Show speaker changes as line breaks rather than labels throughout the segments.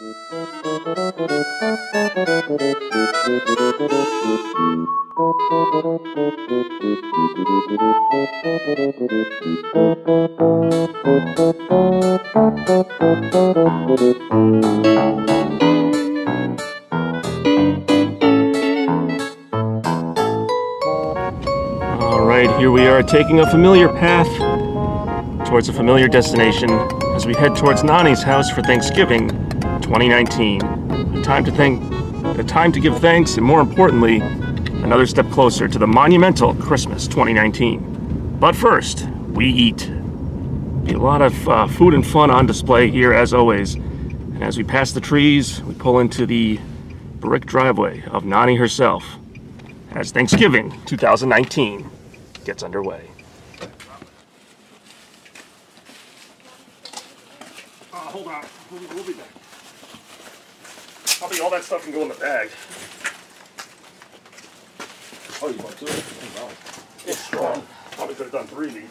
All right, here we are taking a familiar path towards a familiar destination as we head towards Nonie's house for Thanksgiving 2019. A time to thank, a time to give thanks, and more importantly, another step closer to the monumental Christmas 2019. But first, we eat. A lot of uh, food and fun on display here, as always. And as we pass the trees, we pull into the brick driveway of Nonie herself as Thanksgiving 2019 gets underway. Uh, hold on, we'll, we'll be back. Probably all that stuff can go in the bag.
Oh, you want two? Oh, wow.
It's strong. Probably could have done three of these.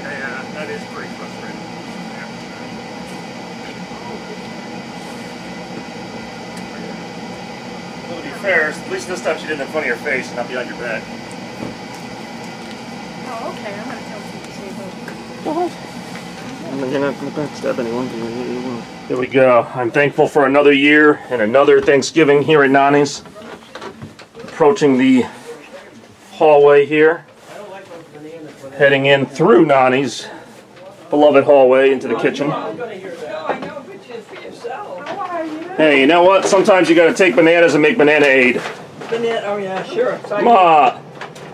Yeah, that is pretty frustrating. Well, to be fair, at least this time she didn't in front of your face and not behind your back.
Oh, okay. I'm gonna tell people to say
I'm gonna backstab anyone. Here we go. I'm thankful for another year and another Thanksgiving here at Nonie's. Approaching the hallway here. Heading in through Nonie's beloved hallway into the kitchen. Hey, you know what? Sometimes you gotta take bananas and make banana aid.
Banana, oh yeah, sure. So I-
Ma!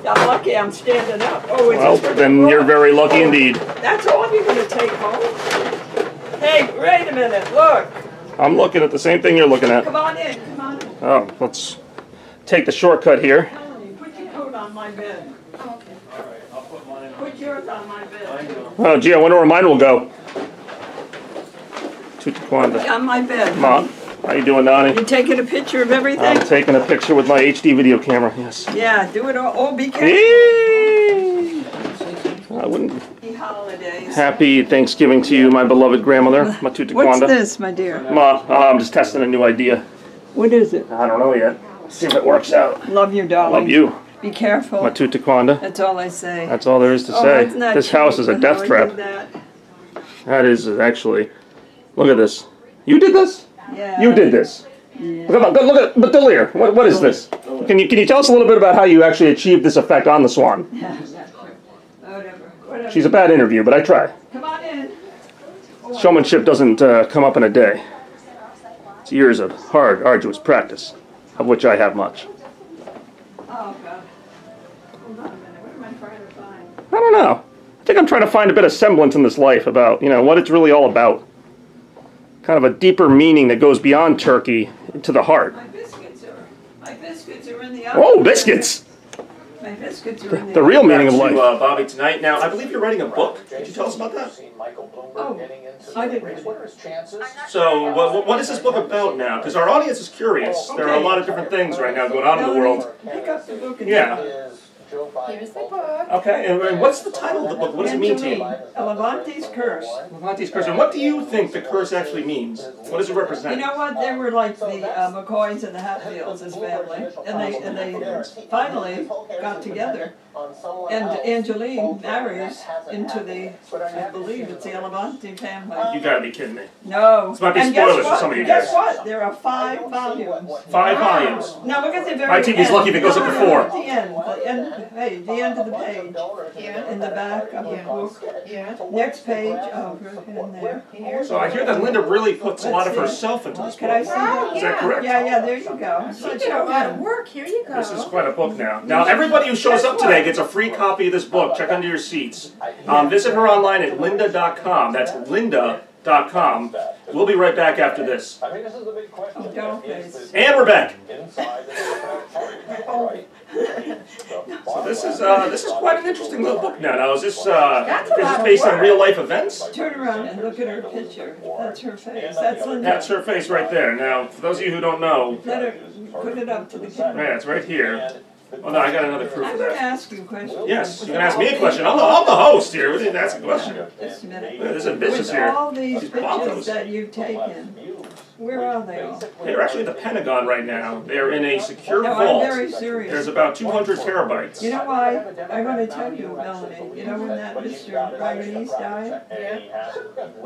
I'm lucky I'm standing up. Oh, it's
Well, then you're very lucky oh, indeed.
That's all you're gonna take home? Hey, wait a minute, look.
I'm looking at the same thing you're looking at.
Come on in, come on in.
Oh, let's take the shortcut here.
Melanie, put your coat on my bed.
Oh, okay.
All right, I'll put money. Put yours on my bed.
Oh, gee, I wonder where mine will go. To Taquanda.
On my bed.
Ma, how you doing, Nonie?
You taking a picture of everything?
I'm taking a picture with my HD video camera, yes.
Yeah, do it all. Oh, be careful.
Eee! I wouldn't.
Happy holidays.
Happy Thanksgiving to you, my beloved grandmother, Matu
What's this, my dear?
Ma, uh, I'm just testing a new idea.
What is it?
I don't know yet. See if it works out.
Love you, darling.
Love you,
Be careful.
Matuta Taquanda.
That's all I say.
That's all there is to
Oh,
say. This house is a death trap.
that.
That is actually. Look at this. You did this?
Yeah.
You did this.
Yeah.
Look at, look at Badillier. What, what is this? Can you can you tell us a little bit about how you actually achieved this effect on the swan?
Yeah, Whatever. Whatever.
She's a bad interview, but I try.
Come on in.
Showmanship doesn't uh, come up in a day. It's years of hard, arduous practice, of which I have much.
Oh, God. Hold on a minute. What am I trying to find?
I don't know. I think I'm trying to find a bit of semblance in this life about you know what it's really all about. Kind of a deeper meaning that goes beyond turkey to the heart.
My biscuits are. My biscuits are in the oven.
Oh, biscuits!
My biscuits are in the.
The real meaning of life.
uh, Bobby tonight. Now, I believe you're writing a book. Could you tell us about that?
Oh, I didn't.
So, what, what is this book about now? Because our audience is curious. There are a lot of different things right now going on in the world.
Pick up the book and.
Yeah.
Here's the book.
Okay, and and what's the title of the book? What does it mean to you?
Levante's curse.
Levante's curse. And what do you think the curse actually means? What does it represent?
You know what? They were like the uh, McCoys and the Hatfields as family, and they and they finally got together. And Angeline marries into the, I believe it's the Levante family.
You gotta be kidding me.
No.
This might be
and guess
spoilers for
what?
some of you
Guess
guys.
what? There are five volumes.
Five volumes.
Now look at the very
My TV's
end.
lucky if it goes up to
No, no,
four.
At the end, the end, hey, the end of the page,
Yeah.
in the back of the
Yeah.
book,
Yeah.
next page, oh, right in there.
Here.
So I hear that Linda really puts a lot of herself into this
Can I
book.
see
Oh,
that?
Is that
yeah.
correct?
Yeah, yeah, there you go.
She did a lot of work. Here you go.
This is quite a book now. Now, everybody who shows up today gets a free copy of this book. Check under your seats. Um, visit her online at lynda.com. That's lynda.com. We'll be right back after this.
I mean, this is the big
Oh,
question.
don't
Is
please.
And we're back.
Inside the different right?
So this is uh, this is quite an interesting little book now. Now, is this uh,
That's a
is
lot
this
of
based on
work.
real life events?
Turn around and look at her picture. That's her face. That's Linda.
That's her face right there. Now, for those of you who don't know,
Let her, put it up to the camera.
yeah, it's right here. Oh no, I got another proof
I'm
of
gonna
that.
ask you a question.
Yes, you can ask me a question. I'm the, I'm the host here. We didn't ask a question.
Just a minute.
There's a business
With
here.
all these
She's
pictures
bonkers.
that you've taken, where are they all?
They're actually at the Pentagon right now. They're in a secure
No, I'm
vault.
very
There's
serious.
about 200 terabytes.
You know why? I'm gonna tell you, Melanie, you know when that Mr. Ragonese died? Yeah.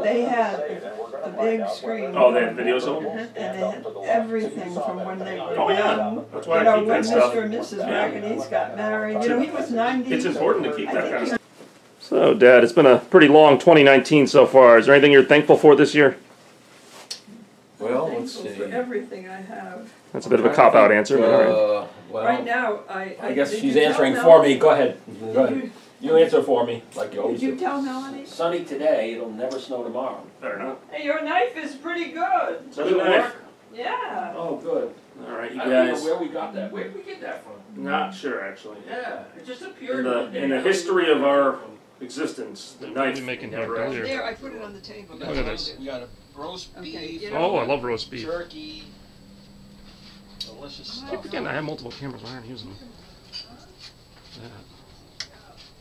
They had the big screen.
Oh, they have videos of them?
And they had everything from when they were
Oh, yeah.
young.
That's
You
I
know,
keep
when
that stuff.
Mr. and Mrs. Ragonese got married, you know, he was ninety.
It's important to keep
I
that
think
kind of stuff. So, Dad, it's been a pretty long 2019 so far. Is there anything you're thankful for this year?
Well, let's
Thankful
see.
for everything I have.
That's a bit of a cop out answer, but all right.
Uh, well,
Right now, I.
I guess
did
she's
you tell
answering
Mel-
for me. Go ahead. Go ahead.
you,
You answer for me, like you
did
always
you
do.
tell Melanie?
Sunny today, it'll never snow tomorrow.
Better not.
Hey, your knife is pretty good.
So the knife.
Yeah.
Oh, good.
All right, you
I don't know
guys.
where we got that. Where did we get that from?
Not sure, actually.
Yeah, it just appeared.
In the,
one day.
in the history of our existence, the knife.
making
never
here
actually-
There, I put it on the table.
Look at this.
We got a roast
Okay,
beef.
you know
Oh, I love roast beef.
Turkey. Delicious
I
stuff.
keep forgetting I have multiple cameras. Why aren't I using them? Yeah.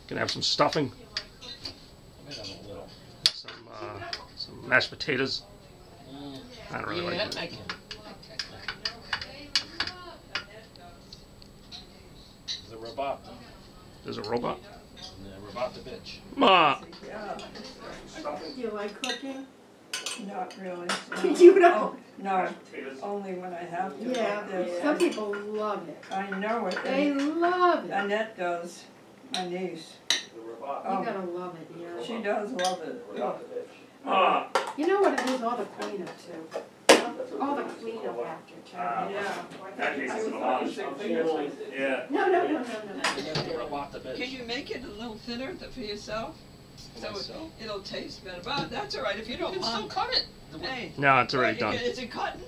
Gonna have some stuffing,
I made a little.
some uh, some mashed potatoes. I don't really
yeah,
like
I
it.
can. The robot.
There's a robot.
The robot the bitch.
Ma.
Yeah,
Do you like cooking?
not really.
You don't.
Oh, no, only when I have to.
Yeah.
like this.
Some people love it.
I know it.
They love it.
Annette does, my niece.
You
Oh,
gotta love it, yeah.
she does love it.
Ma.
You know what it is, all the cleanup too. All the cleanup after too.
Yeah.
That case is a
Nice.
lot. Yeah.
No, no, no, no, no, no.
The robot the bitch.
Can you make it a little thinner th- for yourself? So it- it'll taste better, but that's all right, if you
You
don't
can still
mind.
cut it.
Hey.
No, it's already done.
Is it cutting?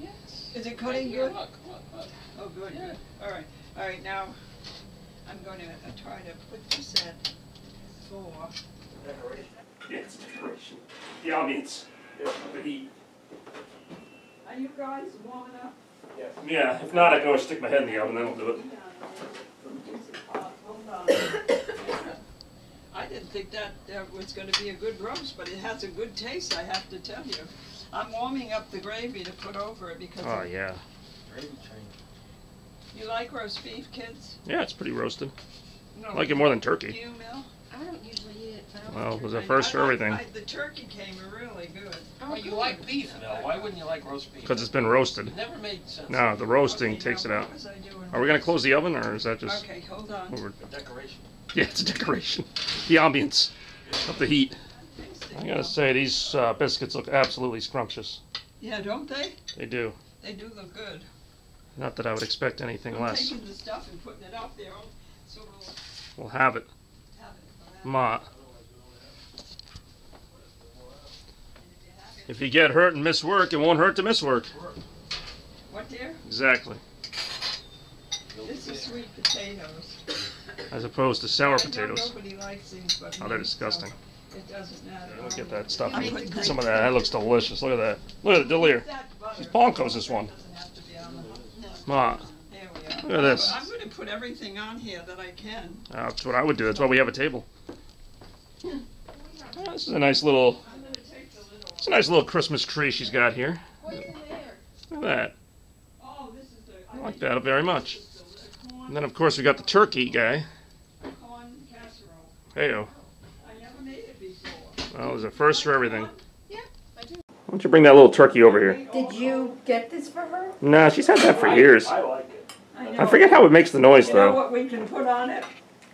Yes.
Is it cutting good?
Look, look, look.
Oh, good, good. All right, all right, now, I'm going to uh, try to put this at four.
Decoration. Yeah, it's a decoration. The ambience. The heat.
Are you guys warm enough?
Yeah, if not, I can always stick my head in the oven, then I'll do it.
Hold on. I didn't think that, that was gonna be a good roast, but it has a good taste, I have to tell you. I'm warming up the gravy to put over it because
Oh yeah.
You like roast beef, kids?
Yeah, it's pretty roasted.
No.
I like it more than
Do
turkey.
you, Mel?
I don't usually eat it, but I
Well, it was
it.
a first for
I like-
everything.
I- The turkey came really good.
Oh,
Well, you
good.
like beef, Mel. Why wouldn't you like roast beef?
Because it's been roasted.
It never made sense.
No, the roasting
Okay,
takes it out.
what was I doing?
Are we gonna close the oven or is that just?
Okay, hold on.
Over?
Decoration.
Yeah, it's a decoration. The ambience of the heat. I gotta say, these uh, biscuits look absolutely scrumptious.
Yeah, don't they?
They do.
They do look good.
Not that I would expect anything
I'm
less.
taking the stuff and putting it out there, so we'll
We'll have it. Ma. If you get hurt and miss work, it won't hurt to miss work.
What dear?
Exactly.
This is sweet potatoes.
As opposed to sour potatoes.
nobody likes these but
Oh, they're
me, so
disgusting.
It doesn't matter.
Look at that stuff. Some of that. That looks delicious. Look at that. Look at the delir. She's bonkos, this one.
Doesn't have to be on the-
Ma.
There we are.
Look at this.
I'm gonna put everything on here that I can.
That's what I would do. That's why we have a table. Yeah, this is a nice little.
I'm gonna take the little.
It's a nice little Christmas tree she's got here.
What's in there?
Look at that.
Oh, this is the.
I like that very much.
This is the corn,
And then of course we got the turkey guy.
corn casserole.
Heyo.
Oh, I never made it before.
Well, there's a first for everything.
Yeah, I do.
Why don't you bring that little turkey over here?
Did you get this for her?
Nah, she's had that for years.
I like it.
I.
I forget how it makes the noise
You know what we can put on it?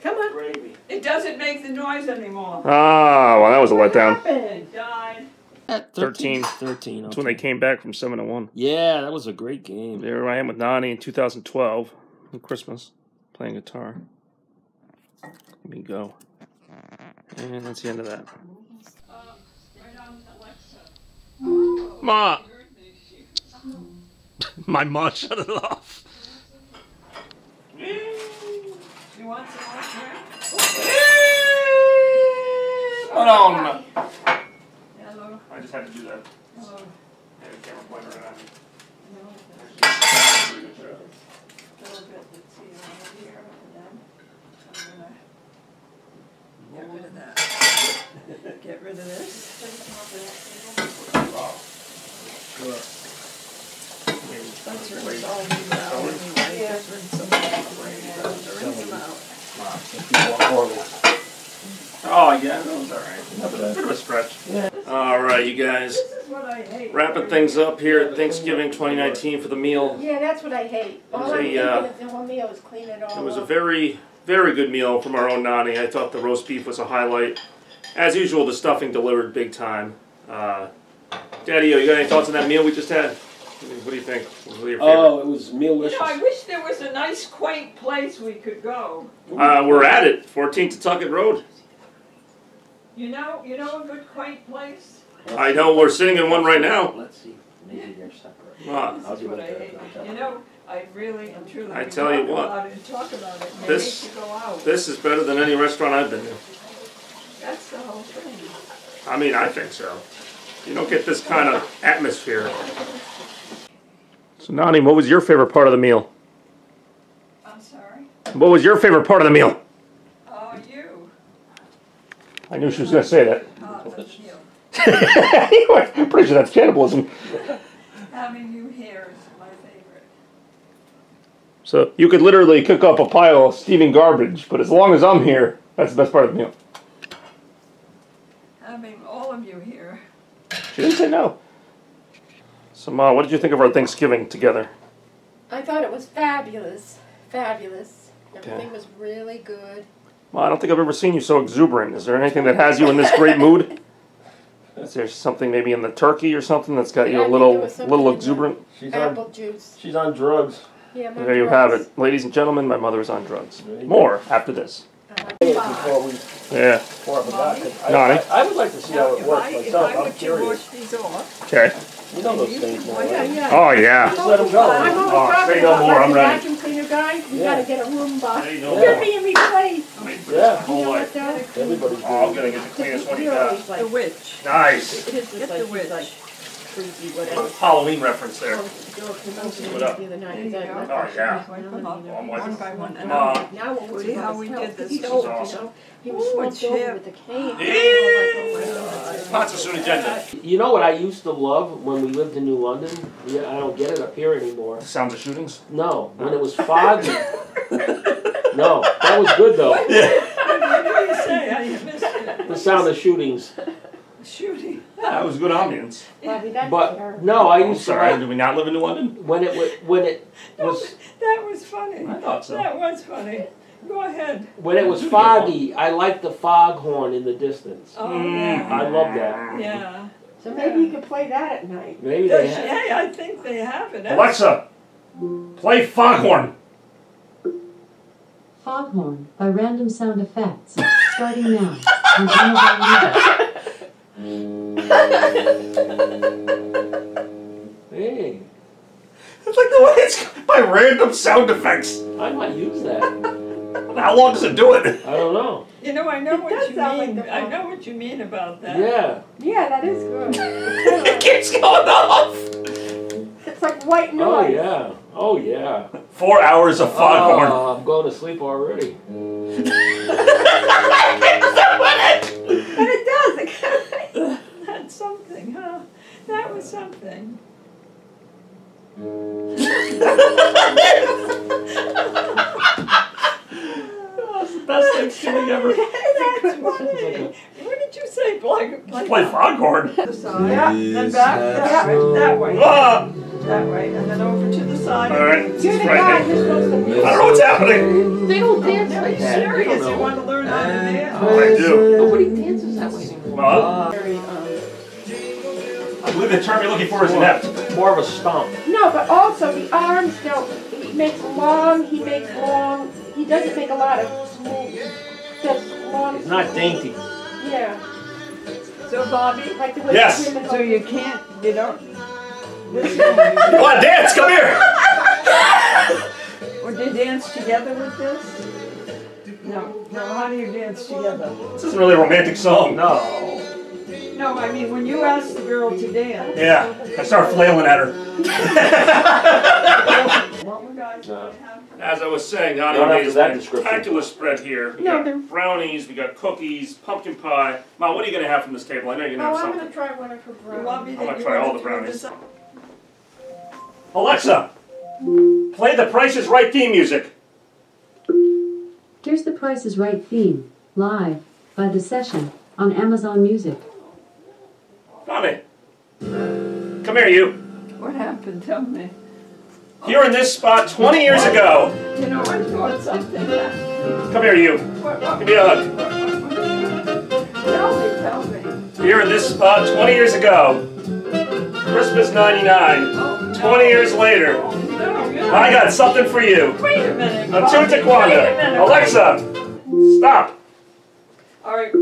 Come on.
Gravy.
It doesn't make the noise anymore.
Ah, well, that was a letdown.
It died.
At
13.
13. 13.
That's when they came back from seven to one.
Yeah, that was a great game.
There I am with Nonie in 2012, on Christmas, playing guitar. Let me go. And that's the end of that.
Right on Alexa.
Ma! My ma shut it off.
You want some more shrimp?
Hold on.
Hello,
I just had to do that.
hello.
Yeah, the camera pointer right at me.
No,
Pretty good job.
a little bit, let's see, over here, and then I'm gonna get rid of that. Get rid of this. Let's rinse all these out anyway, just rinse them out, rinse them out.
Oh, yeah, that was alright. Bit of a stretch. Yeah. Alright, you guys.
This is what I hate.
Wrapping things up here at Thanksgiving 2019 for the meal.
Yeah, that's what I hate. All
was
I'm
uh,
the whole meal is clean it all
It was a very, very good meal from our own Nonie. I thought the roast beef was a highlight. As usual, the stuffing delivered big time. Uh, Daddy, you got any thoughts on that meal we just had? What do you think? What were your favorite?
Oh, it was
You
mealicious.
know, I wish there was a nice quaint place we could go.
Uh, we're at it, 14th Tucket Road.
You know, you know a good quaint place?
I know we're sitting in one right now.
Let's see. Maybe they're separate.
Uh,
This
I'll
is
do
what I
there.
hate. You know, I really and truly.
I
we
tell you
talk
what,
about it and talk about it, and they
this-
make you go out.
this is better than any restaurant I've been in.
That's the whole thing.
I mean, I think so. You don't get this kind of atmosphere. So, Nonie, what was your favorite part of the meal?
I'm sorry.
What was your favorite part of the meal?
Oh, you.
I knew she was going to say that.
Oh, that's you.
I'm pretty sure that's cannibalism.
Having you here is my favorite.
So you could literally cook up a pile of steaming garbage, but as long as I'm here, that's the best part of the meal.
Having all of you here.
She didn't say no. So, Ma, what did you think of our Thanksgiving together?
I thought it was fabulous, fabulous. Everything was really good.
Ma, I don't think I've ever seen you so exuberant. Is there anything that has you in this great mood? Is there something maybe in the turkey or something that's got you
I
a
think
little,
there was something
little exuberant?
She's on.
Apple juice.
She's on drugs.
Yeah, my
There you have it, ladies and gentlemen. My mother is on drugs. More after this.
Before we
Yeah.
pour it back. I,
Nonie?
I, I would like to see how it
If
works
I, if
myself.
I
I'm
would you wash
curious.
these off.
Okay.
You know those things now.
Oh, yeah, yeah.
Oh yeah.
Just let them go.
I'm always
Oh,
talking
say no
about
more, I'm
the
ready.
vacuum cleaner guy. You
Yeah.
gotta get a Roomba.
Say no
You're
more.
being replaced.
Yeah.
You know what though?
Everybody's
Oh, I'm
doing
gonna get the cleanest one you
You're
got.
always
The
like,
witch.
Nice.
it is just
Get
like,
the
he's
witch.
like crazy, whatever.
Halloween reference there.
Joe came over to me
What up?
the other night. He's like,
Oh yeah.
Wipe them up,
Oh, I'm
one
wiping.
by one. And
Mom.
now-
Now we'll
See
see
how we
his
did this.
He's
This
old,
is
you
awesome.
know. He was
Ooh,
slumped over
chip.
with the cane.
Oh, eee! Not soon agenda.
You know what I used to love when we lived in New London? Yeah, I don't get it up here anymore.
The sound of shootings.
No, when it was foggy. no, that was good though.
What did you say? I missed it.
The sound of shootings.
Shooting.
That was good ambience.
Bobby, that's
But no, I
I'm
used to
sorry.
like
Do we not live in New London?
when it wa- when it was
That was funny.
I thought so.
That was funny. Go ahead.
when it was foggy. I liked the foghorn in the distance.
Oh,
Mm.
yeah.
I love that.
Yeah.
So maybe you could play that at night.
Maybe they
Does-
had.
Hey, I think they have it.
Alexa, play Foghorn.
Foghorn by Random Sound Effects, starting now on Amazon
Hey,
It's like the way it's by random sound effects.
I might use that.
How long does it do it?
I don't know.
You know, I know what you
sound like
mean. I know what you mean about that.
Yeah.
Yeah, that is good.
It keeps going off.
It's like white noise.
Oh yeah. Oh yeah.
Four hours of Foghorn.
Oh, I'm going to sleep already.
And it does. It
That's something, huh? That was something.
Best Thanksgiving ever.
That's funny. What did you say? Play, play,
Play Foghorn.
Yeah, then back that way. That way.
Ah!
that way, and then over to the side.
All right, this
You're
is
the guy who's supposed to.
I don't know what's happening.
They don't dance
Are
like
you serious? You want to learn how to dance?
Oh, I do.
Nobody dances that way anymore.
Well,
Very, um,
I believe the term you're looking for is inept.
More of a stomp.
No, but also the arms don't. He makes long. He makes long. He doesn't make a lot of smooth. Just long.
It's not dainty.
Yeah,
So Bobby,
like the way
Yes.
women.
so you can't, you don't, this,
Come on, dance, come here.
would you dance together with this? No, no, how do you dance together?
This isn't really a romantic song.
No.
No, I mean, when you ask the girl to dance,
Yeah, I start flailing at her.
what would I
No.
have?
As I was saying, Nonie
Not
made
after
us
that
a
description.
spectacular spread here. We
No,
got
they're-
brownies, we got cookies, pumpkin pie. Mom, what are you gonna have from this table? I know you're gonna
Oh,
have
I'm
something.
gonna try one of her
You want me
brownies.
to?
I'm gonna
you
try
want
all
to
the brownies.
decide?
Alexa, play the Price is Right theme music.
Here's the Price is Right theme, live, by The Session, on Amazon Music.
Nonie, come here, you.
What happened? Tell me.
Here in this spot 20 years ago.
You know, I thought something.
Come here, you. Give me a hug.
Tell me, tell me.
Here in this spot 20 years ago. Christmas 99.
Oh, no.
20 years later.
Oh,
I got something for you.
Wait a minute.
A
Bobby, Wait a
Tutaquanda.
minute.
Alexa, stop.
All right.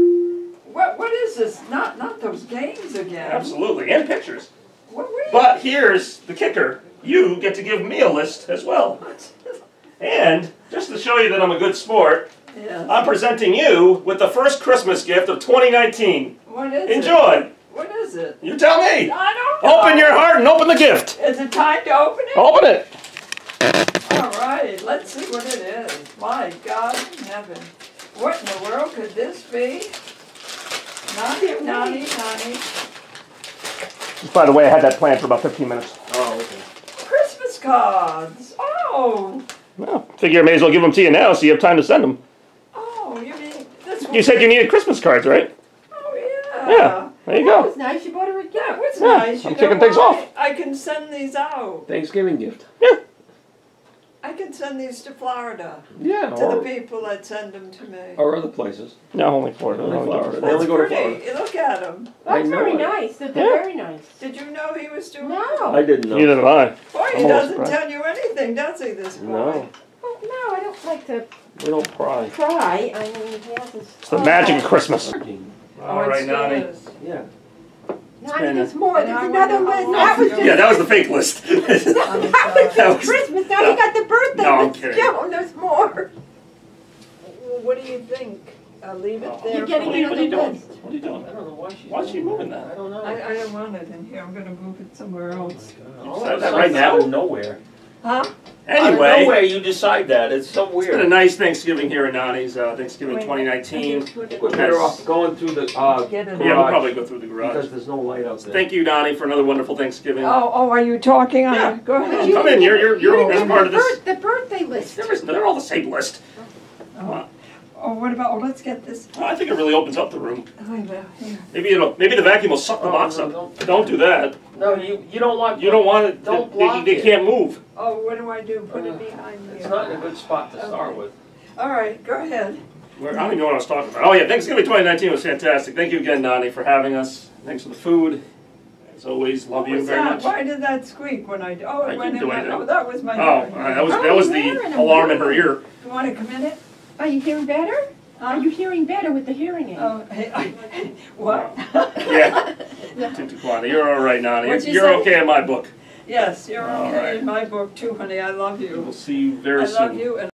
What, what is this? Not, not those games again.
Absolutely, and pictures.
What?
But here's the kicker. You get to give me a list as well. And just to show you that I'm a good sport,
Yes.
I'm presenting you with the first Christmas gift of 2019.
What is it?
Enjoy.
What is it?
You tell me.
I don't know.
Open your heart and open the gift.
Is it time to open it?
Open it.
All right, let's see what it is. My God in heaven. What in the world could this be? Naughty, naughty, naughty.
By the way, I had that planned for about 15 minutes.
Oh, okay.
Christmas cards. Oh,
Well, figure I may as well give them to you now so you have time to send them.
oh, you mean this one?
You said you needed Christmas cards, right?
Oh, yeah.
Yeah. There you
That
go.
was nice. You bought her a
That
gift.
was
Yeah,
nice. You
I'm
know
kicking things
why?
off.
I can send these out.
Thanksgiving gift.
I can send these to Florida.
Yeah,
To the
or,
people that send them to me.
or other places.
No, only Florida.
Only
Only
Florida.
Florida.
They only go to
Pretty.
Florida.
Look at them.
I
That's
know
very
it.
nice. They're, they're
Yeah.
very nice.
Did you know he was doing?
No.
I didn't know.
Neither did I.
Boy, he
I'm a
doesn't
surprised.
tell you anything, does he, this boy?
No,
Well, no, I don't like to
we don't pry.
cry. I mean, he has his.
It's the magic of Christmas.
Oh,
All
it
right,
Nonie.
Yeah.
Not
been
there's more. There's another
wonder how
list. That was just.
Yeah, that was the fake list.
That was
That
just
was-
Christmas. Now you got the birthday
No, I'm
list.
kidding.
Joan, there's more.
Well, what do you think? Uh, leave it there.
You're getting
What are you- what are you doing?
list.
What are you doing?
I don't know why she's.
Why is she moving
that?
that?
I don't know.
I, I don't want it in here. I'm gonna move it somewhere else.
All
Decide
of a
that
sudden,
right now?
Out of nowhere.
Huh?
Out of
Anyway,
nowhere, you decide that. It's so
it's been a nice Thanksgiving here in Nonie's. Uh, Thanksgiving
Wait,
2019.
I just put it-
We're better off going through the uh,
Get it
Yeah, we'll probably go through the garage.
because there's no light out there.
Thank you, Donnie, for another wonderful Thanksgiving.
Oh, oh, are you talking on
Yeah.
it? Go ahead.
You
Come in,
didn't
you're- you're-
you
you're
didn't
as
give
part of this.
The birthday list.
There is- they're all the same list.
Oh, oh, what about, oh, let's get this.
Well, I think it really opens up the room.
Wait a minute, here.
Maybe it'll, maybe the vacuum will suck the
Oh,
box
no,
up.
don't-
Don't do that.
No, you you don't want.
You don't want it.
Don't
they,
block
they,
it.
can't move.
Oh, what do I do? Put
Uh,
it behind me.
It's not in a good spot to start with.
All right, go ahead.
Where, I don't even know what I was talking about. Oh yeah, Thanksgiving 2019 was fantastic. Thank you again, Donnie, for having us. Thanks for the food. As always, love
What
you
was
very
that?
much.
Why did that squeak when I, oh,
I
it went
didn't
in
do
my,
anything.
oh, that was my.
Oh, all right, that was that was the alarm in her ear.
You wanna come in it?
Are you hearing better? Are you hearing better with the hearing aid?
Oh, hey, I, what?
Yeah. Tutuquana, you're all right, Nonie. You're,
you
you're
say?
okay in my book.
Yes, you're
All
okay
right.
in my book too, honey. I love you.
We'll see you very
I
soon.
love you and